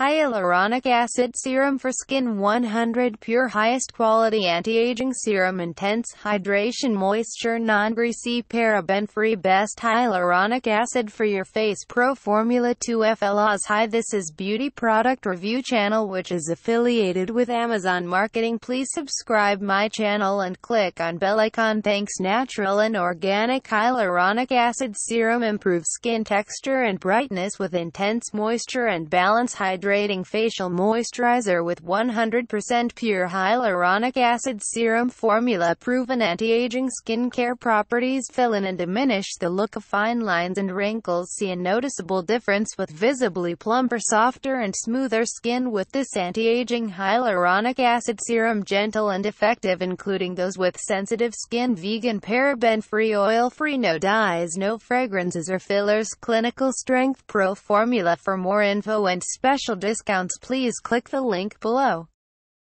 Hyaluronic acid serum for skin 100 pure highest quality anti-aging serum intense hydration moisture non-greasy paraben-free best hyaluronic acid for your face pro formula 2 FLAs Hi this is beauty product review channel which is affiliated with Amazon marketing. Please subscribe my channel and click on bell icon. Thanks natural and organic hyaluronic acid serum. Improves skin texture and brightness with intense moisture and balance hydration hydrating facial moisturizer with 100% pure hyaluronic acid serum formula proven anti-aging skincare properties fill in and diminish the look of fine lines and wrinkles. See a noticeable difference with visibly plumper softer and smoother skin with this anti-aging hyaluronic acid serum. Gentle and effective including those with sensitive skin vegan paraben-free oil-free no dyes no fragrances or fillers. Clinical strength pro formula. For more info and special discounts please click the link below.